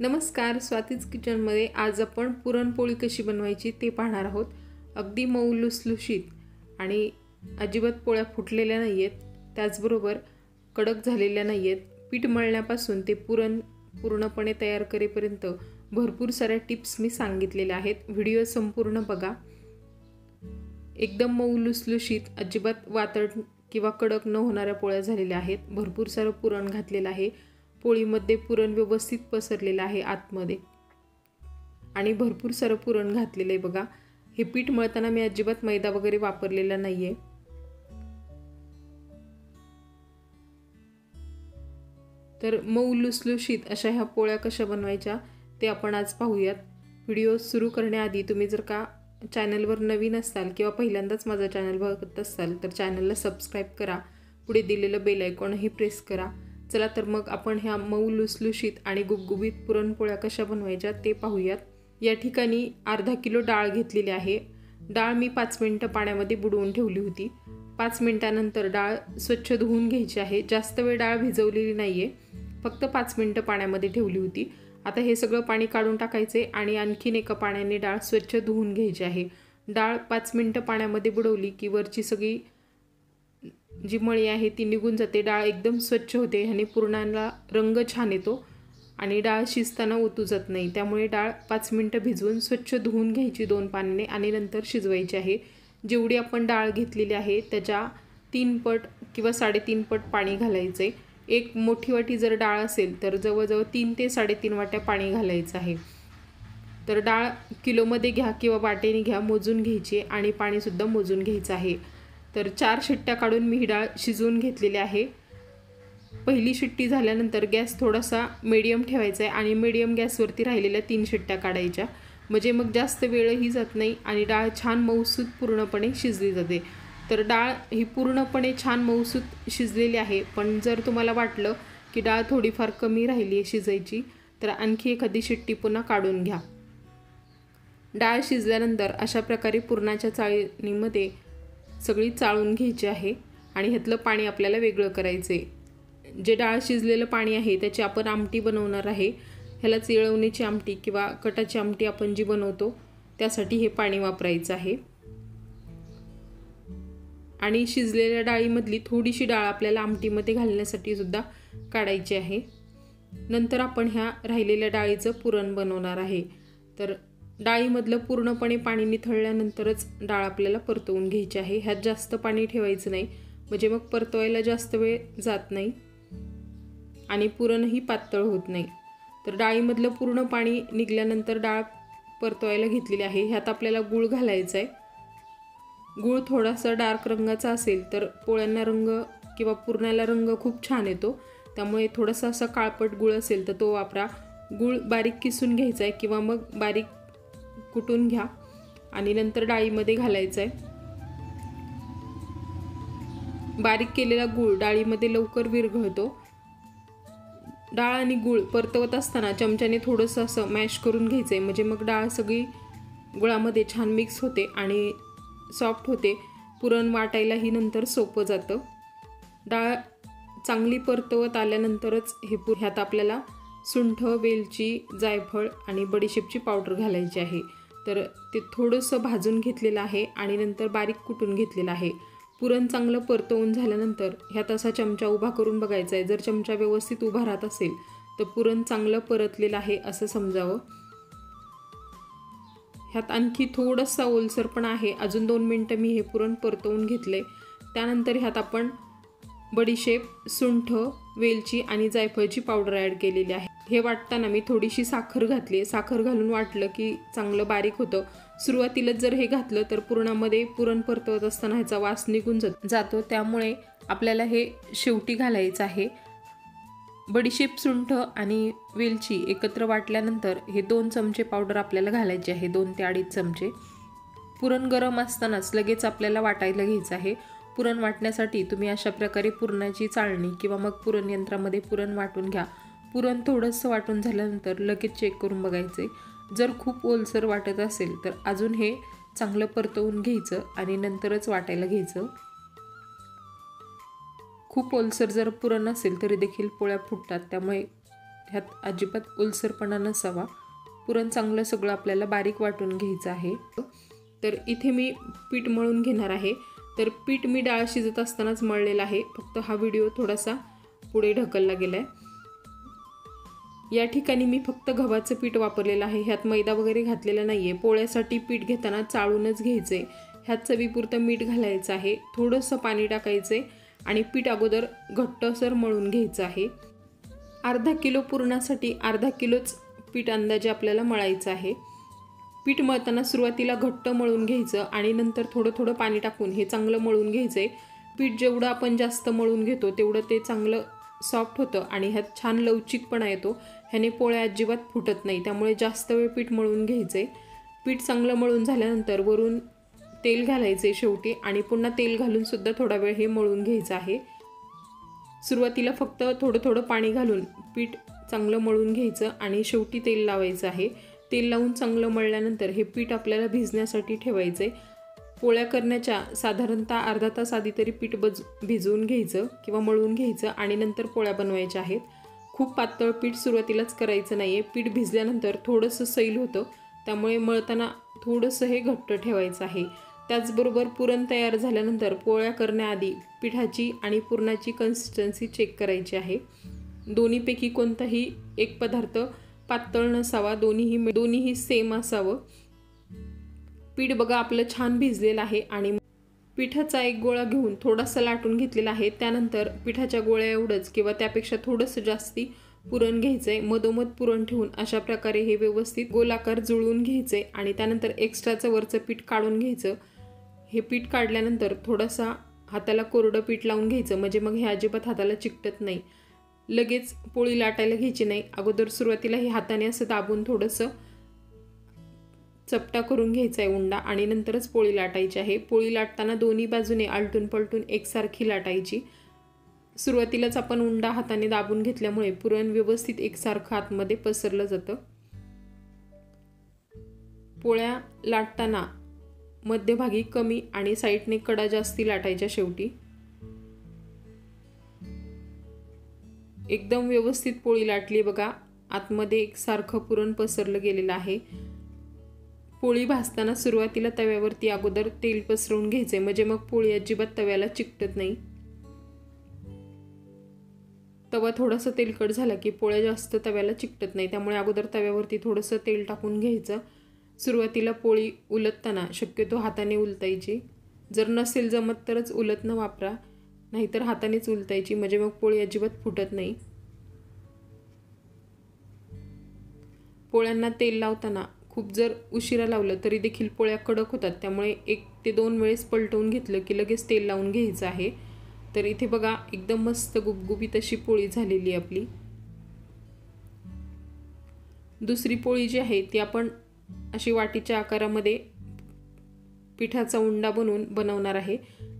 नमस्कार स्वातीज किचनमध्ये आज आपण पुरणपोळी कशी बनवायची ते पाहणार आहोत. अगदी मऊ लुसलुशीत आणि अजिबात पोळ्या फुटलेल्या नाही आहेत त्याचबरोबर कडक झालेल्या नाही आहेत पीठ मळण्यापासून ते पुरण पूर्णपणे तयार करेपर्यंत भरपूर साऱ्या टिप्स मी सांगितलेल्या आहेत. व्हिडिओ संपूर्ण बघा. एकदम मऊ लुसलुशीत अजिबात वातड किंवा कडक न होणाऱ्या पोळ्या झालेल्या आहेत. भरपूर सारं पुरण घातलेलं आहे. पोळीमध्ये पुरण व्यवस्थित पसरलेलं आहे आतमध्ये. आणि भरपूर सारं पुरण घातलेलं आहे बघा. हे पीठ मळताना मी अजिबात मैदा वगैरे वापरलेला नाही आहे तर मऊ लुसलुशीत अशा ह्या पोळ्या कशा बनवायच्या ते आपण आज पाहूयात. व्हिडिओ सुरू करण्याआधी तुम्ही जर का चॅनलवर नवीन असाल किंवा पहिल्यांदाच माझा चॅनल बघत असाल तर चॅनलला सबस्क्राईब करा. पुढे दिलेलं बेल आयकॉनही प्रेस करा. चला तर मग आपण ह्या मऊ लुसलुशीत आणि गुबगुबीत पुरणपोळ्या कशा बनवायच्या ते पाहूयात. या ठिकाणी अर्धा किलो डाळ घेतलेली आहे. डाळ मी पाच मिनटं पाण्यामध्ये बुडवून ठेवली होती. पाच मिनटानंतर डाळ स्वच्छ धुवून घ्यायची आहे. जास्त वेळ डाळ भिजवलेली नाही आहे फक्त पाच मिनटं पाण्यामध्ये ठेवली होती. आता हे सगळं पाणी काढून टाकायचे आणि आणखीन एका पाण्याने डाळ स्वच्छ धुवून घ्यायची आहे. डाळ पाच मिनटं पाण्यामध्ये बुडवली की वरची सगळी जी मळी आहे ती निघून जाते. डाळ एकदम स्वच्छ होते ह्याने पुरणाला रंग छान येतो आणि डाळ शिजताना ओतू जात नाही. त्यामुळे डाळ पाच मिनटं भिजवून स्वच्छ धुवून घ्यायची दोन पाण्याने आणि नंतर शिजवायची आहे. जेवढी आपण डाळ घेतलेली आहे त्याच्या तीन पट किंवा साडेतीन पट पाणी घालायचे. एक मोठी वाटी जर डाळ असेल तर जवळजवळ तीन ते साडेतीन वाट्या पाणी घालायचं आहे. तर डाळ किलोमध्ये घ्या किंवा वाटेने घ्या मोजून घ्यायची आणि पाणीसुद्धा मोजून घ्यायचं आहे. तर चार शिट्ट्या काढून मी ही डाळ शिजवून घेतलेली आहे. पहिली शिट्टी झाल्यानंतर गॅस थोडासा मीडियम ठेवायचा आहे आणि मीडियम गॅसवरती राहिलेल्या तीन शिट्ट्या काढायच्या. म्हणजे मग जास्त वेळही जात नाही आणि डाळ छान मऊसूत पूर्णपणे शिजली जाते. तर डाळ ही पूर्णपणे छान मऊसूत शिजलेली आहे. पण जर तुम्हाला वाटलं की डाळ थोडीफार कमी राहिली आहे शिजायची तर आणखी एखादी शिट्टी पुन्हा काढून घ्या. डाळ शिजल्यानंतर अशा प्रकारे पुरणाच्या चाळणीमध्ये सगळी चाळून घ्यायची आहे आणि ह्यातलं पाणी आपल्याला वेगळं करायचं आहे जे डाळ शिजलेलं पाणी आहे त्याची आपण आमटी बनवणार आहे. ह्यालाच येळवणीची आमटी किंवा कटाची आमटी आपण जी बनवतो त्यासाठी हे पाणी वापरायचं आहे. आणि शिजलेल्या डाळीमधली थोडीशी डाळ आपल्याला आमटीमध्ये घालण्यासाठी सुद्धा काढायची आहे. नंतर आपण ह्या राहिलेल्या डाळीचं पुरण बनवणार आहे. तर डाळीमधलं पूर्णपणे पाणी निथळल्यानंतरच डाळ आपल्याला परतवून घ्यायची आहे. ह्यात जास्त पाणी ठेवायचं नाही. म्हणजे मग परतवायला जास्त वेळ जात नाही आणि पुरणही पातळ होत नाही. तर डाळीमधलं पूर्ण पाणी निघल्यानंतर डाळ परतवायला घेतलेली आहे. ह्यात आपल्याला गूळ घालायचा आहे गूळ थोडासा डार्क रंगाचा असेल तर पोळ्यांना रंग किंवा पुरणाला रंग खूप छान येतो. त्यामुळे थोडासा असा काळपट गूळ असेल तर तो वापरा. गूळ बारीक किसून घ्यायचा आहे किंवा मग बारीक कुटून घ्या. आणि नंतर डाळीमध्ये घालायचं आहे बारीक केलेला गूळ डाळीमध्ये लवकर विरघळतो. डाळ आणि गूळ परतवत असताना चमच्याने थोडंसं असं मॅश करून घ्यायचं आहे म्हणजे मग डाळ सगळी गुळामध्ये छान मिक्स होते आणि सॉफ्ट होते. पुरण वाटायलाही नंतर सोपं जातं. डाळ चांगली परतवत आल्यानंतरच हे पु ह्यात आपल्याला सुंठ वेलची जायफळ आणि बडीशेपची पावडर घालायची आहे. तर ते थोडंसं भाजून घेतलेलं आहे आणि नंतर बारीक कुटून घेतलेलं आहे. पुरण चांगलं परतवून झाल्यानंतर ह्यात असा चमचा उभा करून बघायचा आहे. जर चमचा व्यवस्थित उभा राहत असेल तर पुरण चांगलं परतलेलं आहे असं समजावं. ह्यात आणखी थोडंसं ओलसर पण आहे. अजून दोन मिनटं मी हे पुरण परतवून घेतले त्यानंतर ह्यात आपण बडीशेप सुंठ वेलची आणि जायफळची पावडर ॲड केलेली आहे. हे वाटताना मी थोडीशी साखर घातली. साखर घालून वाटलं की चांगलं बारीक होतं. सुरुवातीलाच जर हे घातलं तर पुरणामध्ये पुरण परतवत असताना ह्याचा वास निघून जातो. त्यामुळे आपल्याला हे शेवटी घालायचं आहे. बडीशेप सुंठ आणि वेलची एकत्र वाटल्यानंतर हे दोन चमचे पावडर आपल्याला घालायचे आहे. दोन ते अडीच चमचे. पुरण गरम असतानाच लगेच आपल्याला वाटायला घ्यायचं आहे. पुरण वाटण्यासाठी तुम्ही अशा प्रकारे पुरणाची चाळणी किंवा मग पुरण यंत्रामध्ये पुरण वाटून घ्या. पुरण थोडंसं वाटून झाल्यानंतर लगेच चेक करून बघायचे जर खूप ओलसर वाटत असेल तर अजून हे चांगलं परतवून घ्यायचं आणि नंतरच वाटायला घ्यायचं. खूप ओलसर जर पुरण असेल तरी देखील पोळ्या फुटतात. त्यामुळे ह्यात अजिबात ओलसरपणा नसावा. पुरण चांगलं सगळं आपल्याला बारीक वाटून घ्यायचं आहे. तर इथे मी पीठ मळून घेणार आहे. तर पीठ मी डाळ शिजत असतानाच मळलेलं आहे. फक्त हा व्हिडिओ थोडासा पुढे ढकलला गेला आहे या ठिकाणी मी फक्त गव्हाचं पीठ वापरलेलं आहे. ह्यात मैदा वगैरे घातलेला नाही आहे पोळ्यासाठी पीठ घेताना चाळूनच घ्यायचं आहे ह्यात चवीपुरतं मीठ घालायचं आहे. थोडंसं पाणी टाकायचं आहे आणि पीठ अगोदर घट्टसर मळून घ्यायचं आहे. अर्धा किलो पुरणासाठी अर्धा किलोच पीठ अंदाजे आपल्याला मळायचं आहे. पीठ मळताना सुरुवातीला घट्ट मळून घ्यायचं आणि नंतर थोडं थोडं पाणी टाकून हे चांगलं मळून घ्यायचं आहे पीठ जेवढं आपण जास्त मळून घेतो तेवढं ते चांगलं सॉफ्ट होतं आणि ह्यात छान लवचिकपणा येतो. ह्याने पोळ्या अजिबात फुटत नाही. त्यामुळे जास्त वेळ पीठ मळून घ्यायचे. पीठ चांगलं मळून झाल्यानंतर वरून तेल घालायचे शेवटी आणि पुन्हा तेल घालूनसुद्धा थोडा वेळ हे मळून घ्यायचं आहे. सुरुवातीला फक्त थोडं थोडं पाणी घालून पीठ चांगलं मळून घ्यायचं आणि शेवटी तेल लावायचं आहे. तेल लावून चांगलं मळल्यानंतर हे पीठ आपल्याला भिजण्यासाठी ठेवायचं आहे पोळ्या करण्याच्या साधारणतः अर्धा तास आधी तरी पीठ बज भिजवून घ्यायचं किंवा मळून घ्यायचं आणि नंतर पोळ्या बनवायच्या आहेत. खूप पातळ पीठ सुरुवातीलाच करायचं नाही आहे पीठ भिजल्यानंतर थोडंसं सैल होतं. त्यामुळे मळताना थोडंसं हे घट्ट ठेवायचं आहे. त्याचबरोबर पुरण तयार झाल्यानंतर पोळ्या करण्याआधी पिठाची आणि पुरणाची कन्सिस्टन्सी चेक करायची आहे. दोन्हीपैकी कोणताही एक पदार्थ पातळ नसावा दोन्हीही दोन्हीही सेम असावं. पीठ बघा आपलं छान भिजलेलं आहे आणि पिठाचा एक गोळा घेऊन थोडासा लाटून घेतलेला आहे. त्यानंतर पिठाच्या गोळ्या एवढंच किंवा त्यापेक्षा थोडंसं जास्ती पुरण घ्यायचं आहे मधोमध पुरण ठेवून अशा प्रकारे हे व्यवस्थित गोलाकार जुळवून घ्यायचे आणि त्यानंतर एक्स्ट्राचं वरचं पीठ काढून घ्यायचं. हे पीठ काढल्यानंतर थोडासा हाताला कोरडं पीठ लावून घ्यायचं. म्हणजे मग हे अजिबात हाताला चिकटत नाही. लगेच पोळी लाटायला घ्यायची नाही. अगोदर सुरुवातीला हे हाताने असं दाबून थोडंसं चपटा करून घ्यायचा आहे उंडा आणि नंतरच पोळी लाटायची आहे. पोळी लाटताना दोन्ही बाजूने आलटून पलटून एकसारखी लाटायची. सुरुवातीलाच आपण उंडा हाताने दाबून घेतल्यामुळे पुरण व्यवस्थित एकसारखं आतमध्ये पसरलं जातं. पोळ्या लाटताना मध्यभागी कमी आणि साईडने कडा जास्ती लाटायच्या शेवटी. एकदम व्यवस्थित पोळी लाटली बघा. आतमध्ये एकसारखं पुरण पसरलं गेलेलं आहे. पोळी भाजताना सुरुवातीला तव्यावरती अगोदर तेल पसरवून घ्यायचे म्हणजे मग पोळी अजिबात तव्याला चिकटत नाही. तवा थोडासा तेलकट झाला की पोळ्या जास्त तव्याला चिकटत नाही. त्यामुळे अगोदर तव्यावरती थोडंसं तेल टाकून घ्यायचं. सुरुवातीला पोळी उलटताना शक्यतो हाताने उलतायची जर नसेल जमत तरच उलत न वापरा. नाहीतर हातानेच उलतायची म्हणजे मग पोळी अजिबात फुटत नाही. पोळ्यांना तेल लावताना खूप जर उशिरा लावलं तरी देखील पोळ्या कडक होतात. त्यामुळे एक ते दोन वेळेस पलटवून घेतलं की लगेच तेल लावून घ्यायचं आहे. तर इथे बघा एकदम मस्त गुबगुबीत अशी पोळी झालेली आपली. दुसरी पोळी जी आहे ती आपण अशी वाटीच्या आकारामध्ये पिठाचा उंडा बनवून बनवणार आहे.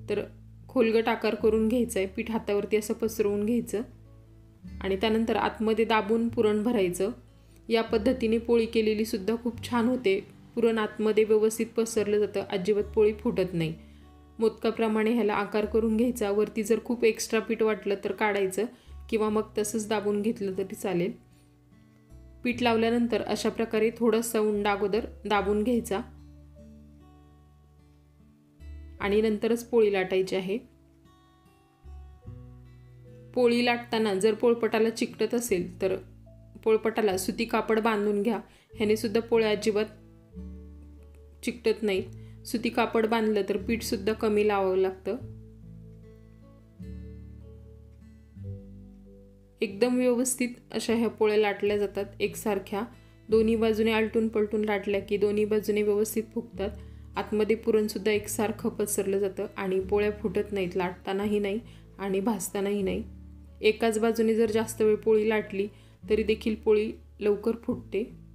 तर खोलगट आकार करून घ्यायचं आहे. पीठ हातावरती असं पसरवून घ्यायचं. आणि त्यानंतर आतमध्ये दाबून पुरण भरायचं. या पद्धतीने पोळी केलेली सुद्धा खूप छान होते. पुरण आतमध्ये व्यवस्थित पसरलं जातं. अजिबात पोळी फुटत नाही. मोदकाप्रमाणे ह्याला आकार करून घ्यायचा. वरती जर खूप एक्स्ट्रा पीठ वाटलं तर काढायचं किंवा मग तसंच दाबून घेतलं तरी चालेल. पीठ लावल्यानंतर अशा प्रकारे थोडासा उंडा अगोदर दाबून घ्यायचा. आणि नंतरच पोळी लाटायची आहे. पोळी लाटताना जर पोळपटाला चिकटत असेल तर पोळपटाला सुती कापड बांधून घ्या. ह्याने सुद्धा पोळ्या अजिबात चिकटत नाहीत. सुती कापड बांधलं तर पीठसुद्धा कमी लावावं लागतं. एकदम व्यवस्थित अशा ह्या पोळ्या लाटल्या जातात एकसारख्या. दोन्ही बाजूने आलटून पलटून लाटल्या की दोन्ही बाजूने व्यवस्थित फुगतात. आतमध्ये पुरणसुद्धा एकसारखं पसरलं जातं आणि पोळ्या फुटत नाहीत लाटतानाही नाही आणि भाजतानाही नाही. एकाच बाजूने जर जास्त वेळ पोळी लाटली तरी देखील पोळी लवकर फुटते.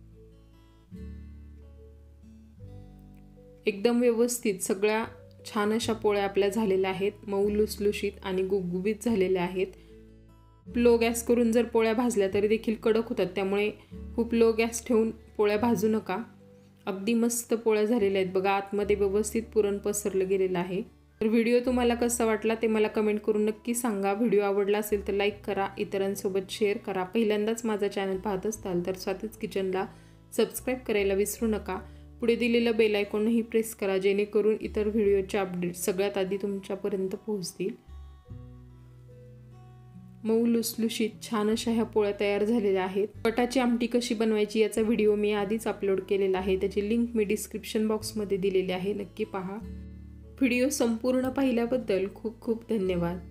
एकदम व्यवस्थित सगळ्या छान अशा पोळ्या आपल्या झालेल्या आहेत. मऊ लुसलुशीत आणि गुबगुबीत झालेल्या आहेत. लो गॅस करून जर पोळ्या भाजल्या तरी देखील कडक होतात. त्यामुळे खूप लो गॅस ठेवून पोळ्या भाजू नका. अगदी मस्त पोळ्या झालेल्या आहेत. बघा आतमध्ये व्यवस्थित पुरण पसरलं गेलेलं आहे. तर व्हिडिओ तुम्हाला कसा वाटला ते मला कमेंट करून नक्की सांगा. व्हिडिओ आवडला असेल तर लाईक करा इतरांसोबत शेअर करा. पहिल्यांदाच माझा चॅनल पाहत असताल तर स्वातीच किचनला सबस्क्राईब करायला विसरू नका. पुढे दिलेलं बेल आयकॉनही प्रेस करा जेणेकरून इतर व्हिडिओचे अपडेट सगळ्यात आधी तुमच्यापर्यंत पोहोचतील. मऊ लुसलुशीत छान अशा ह्या पोळ्या तयार झालेल्या आहेत. कटाची आमटी कशी बनवायची याचा व्हिडिओ मी आधीच अपलोड केलेला आहे. त्याची लिंक मी डिस्क्रिप्शन बॉक्समध्ये दिलेली आहे. नक्की पहा. व्हिडिओ संपूर्ण पाहिल्याबद्दल खूप खूप धन्यवाद.